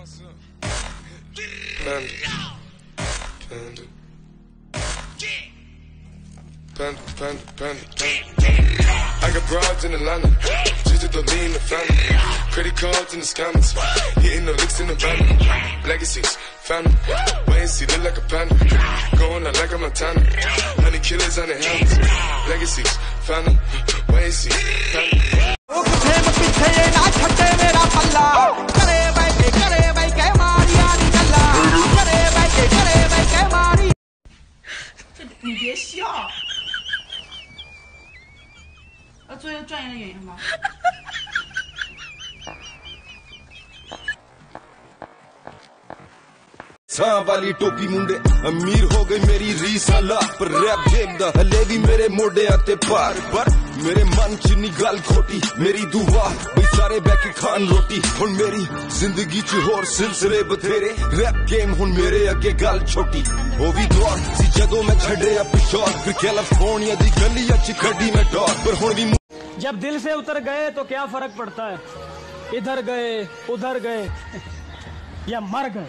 Panda. Panda. Panda, panda. I got broads in Atlanta. Just to lean the family. Credit cards in the scammers. Hitting the licks in the van. Legacies, family. Wait and see, look like a panda. Going out like a Montana. Honey killers on the helmets. Legacies, family. Wait and see, family. 要做一个专业的演员吗？ ਸਾਂ ਵਾਲੀ ਟੋਪੀ ਮੁੰਡੇ ਅਮੀਰ ਹੋ ਗਏ ਮੇਰੀ ਰੀਸ ਆਲਾ ਪਰ ਰੈਪ ਗੇਮ ਦਾ ਹਲੇ ਵੀ ਮੇਰੇ ਮੋਢਿਆਂ ਤੇ ਭਾਰ ਪਰ ਮੇਰੇ ਮਨ ਚ ਨਹੀਂ ਗੱਲ ਖੋਟੀ ਮੇਰੀ ਦੁਆ ਬਈ ਸਾਰੇ ਬਹਿ ਕੇ ਖਾਣ ਰੋਟੀ ਹੁਣ ਮੇਰੀ ਜ਼ਿੰਦਗੀ ਚ ਹੋਰ ਸਿਲਸਿਲੇ ਬਥੇਰੇ ਰੈਪ ਗੇਮ ਹੁਣ ਮੇਰੇ ਅੱਗੇ ਗੱਲ ਛੋਟੀ ਉਹ ਵੀ ਦੌਰ ਸੀ ਜਦੋਂ ਮੈਂ ਛੱਡਿਆ ਪਿਸ਼ੌਰ ਫਿਰ ਕੈਲੀਫੋਰਨੀਆ ਦੀ ਗਲੀਆਂ ਚ ਖੱਡੀ ਮੈਂ ਡੌਰ ਪਰ ਹੁਣ ਵੀ जब दिल से उतर गए तो क्या फ़र्क पड़ता है? इधर गए, उधर गए, या मर गए?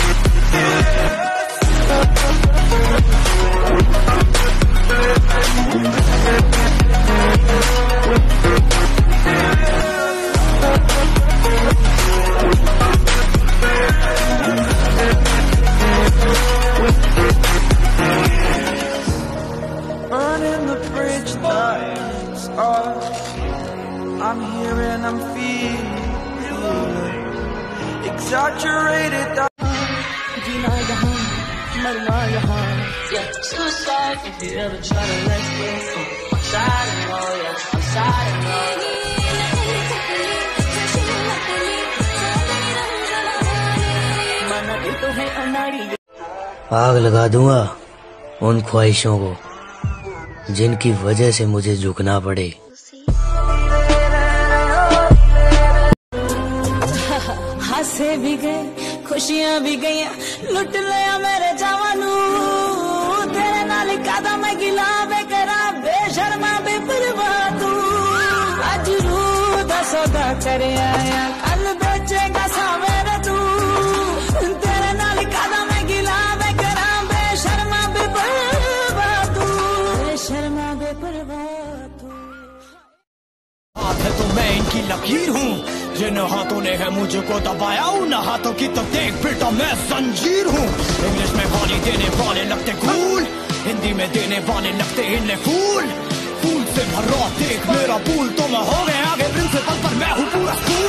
That's I'm here and I'm feeling Exaggerated जीना यहाँ मरना यहाँ yeah. Suicide if you ever try to let go I'm sad and all, yeah I'm sad and all तो है आग लगा दूँगा उन ख्वाहिशों को जिनकी वजह से मुझे झुकना पड़े। हंसे भी गए, खुशियाँ भी गई, लुट लिया मेरे जवानू। तेरे नाल कादा जिन हाथों ने है मुझको दबाया उन हाथों की तो देख बेटा मैं संजीर हूँ। इंग्लिश में गाली देने वाले लगते कूल हिंदी में देने वाले लगते इन्हें फूल फूल से भर रहा देख मेरा फूल तो मैं हो गया आगे प्रिंसिपल पर, मैं हूँ पूरा स्कूल